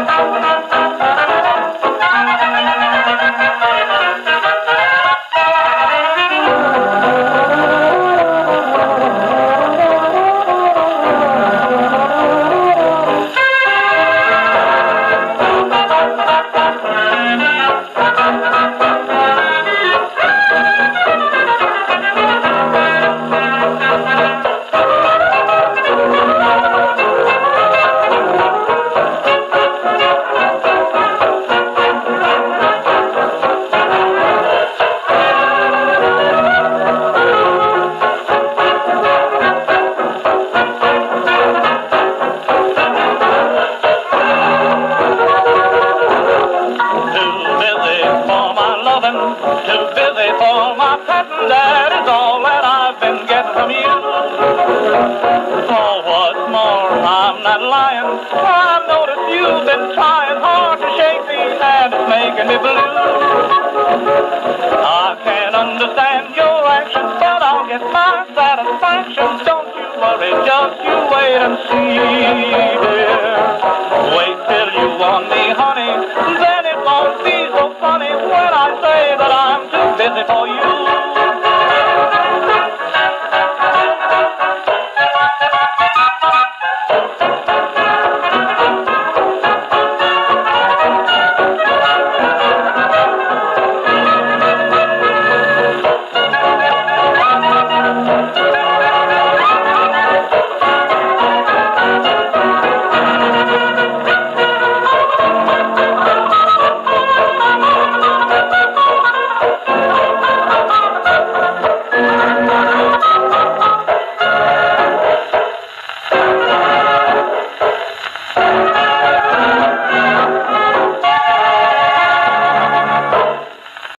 Música been too busy for my pattern. That is all that I've been getting from you. Oh, what's more, I'm not lying. I've noticed you've been trying hard to shake me, and it's making me blue. I can't understand your actions, but I'll get my satisfaction. Don't you worry, just you wait and see. Dear.